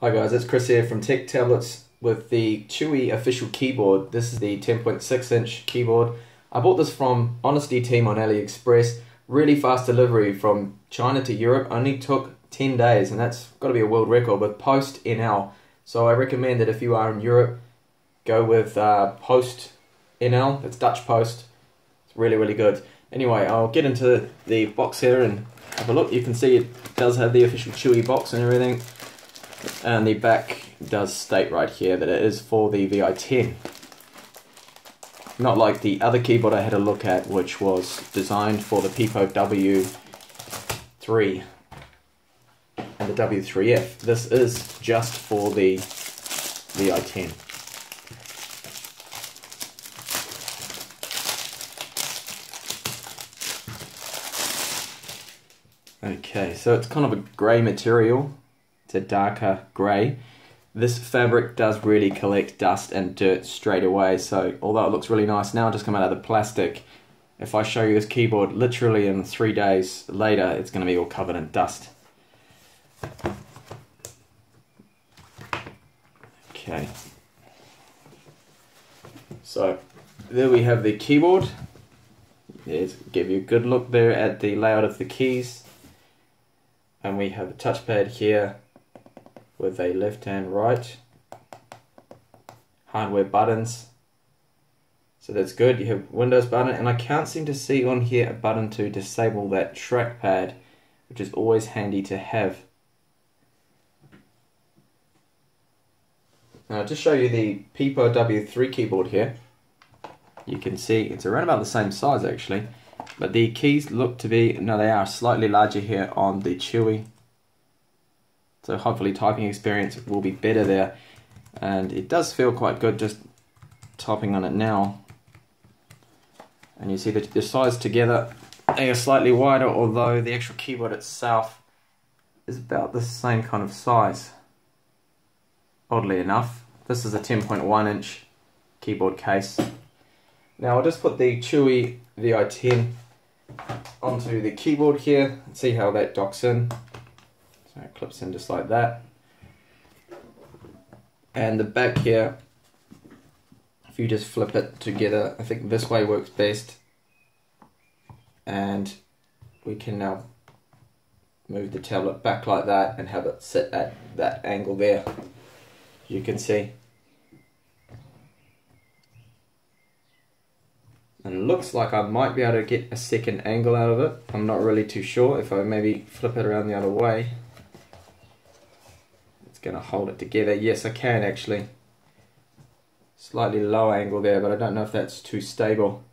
Hi guys, it's Chris here from Tech Tablets with the Chuwi official keyboard. This is the 10.6 inch keyboard. I bought this from Honesty Team on AliExpress. Really fast delivery from China to Europe. Only took 10 days and that's got to be a world record with Post NL. So I recommend that if you are in Europe, go with uh, Post NL. It's Dutch Post. It's really, really good. Anyway, I'll get into the box here and have a look. You can see it does have the official Chuwi box and everything and the back does state right here that it is for the VI10 not like the other keyboard I had a look at which was designed for the Pipo W3 and the W3F this is just for the VI10 Okay, so it's kind of a grey material a darker grey. This fabric does really collect dust and dirt straight away, so although it looks really nice now just come out of the plastic, if I show you this keyboard, literally in three days later, it's going to be all covered in dust. Okay. So, there we have the keyboard. Let's give you a good look there at the layout of the keys. And we have a touchpad here with a left and right. Hardware buttons. So that's good. You have Windows button and I can't seem to see on here a button to disable that trackpad which is always handy to have. Now to show you the Pipo W3 keyboard here. You can see it's around about the same size actually but the keys look to be no they are slightly larger here on the Chuwi so hopefully typing experience will be better there. And it does feel quite good just typing on it now. And you see that the sides together, they are slightly wider, although the actual keyboard itself is about the same kind of size. Oddly enough, this is a 10.1 inch keyboard case. Now I'll just put the Chuwi VI10 onto the keyboard here and see how that docks in. Uh, so it clips in just like that. And the back here, if you just flip it together, I think this way works best. And we can now move the tablet back like that and have it sit at that angle there. You can see. and looks like I might be able to get a second angle out of it. I'm not really too sure if I maybe flip it around the other way going to hold it together. Yes, I can actually. Slightly low angle there, but I don't know if that's too stable.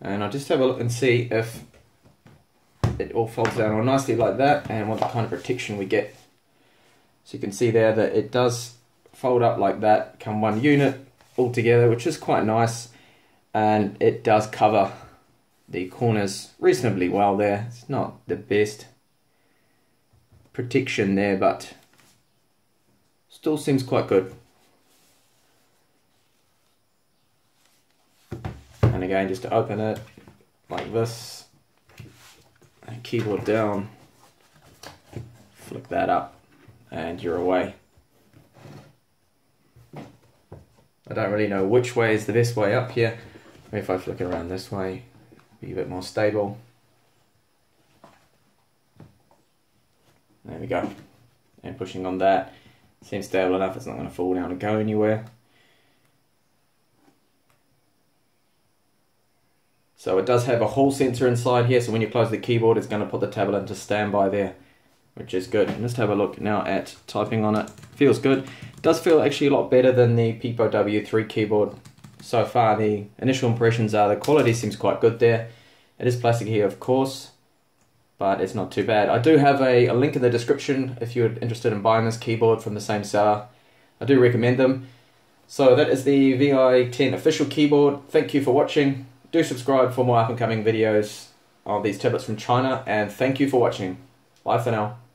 And I'll just have a look and see if it all folds down all nicely like that and what kind of protection we get. So you can see there that it does fold up like that, come one unit all together, which is quite nice. And it does cover the corners reasonably well there. It's not the best protection there, but still seems quite good. And again, just to open it like this, and keyboard down, flick that up, and you're away. I don't really know which way is the best way up here. If I flick it around this way, be a bit more stable. There we go. And pushing on that seems stable enough, it's not going to fall down and go anywhere. So it does have a hall sensor inside here, so when you close the keyboard, it's going to put the tablet into standby there, which is good. And let's have a look now at typing on it. Feels good. It does feel actually a lot better than the Pipo W3 keyboard so far the initial impressions are the quality seems quite good there. It is plastic here, of course, but it's not too bad. I do have a, a link in the description if you're interested in buying this keyboard from the same seller. I do recommend them. So that is the VI10 official keyboard. Thank you for watching. Do subscribe for more up and coming videos of these tablets from China and thank you for watching. Bye for now.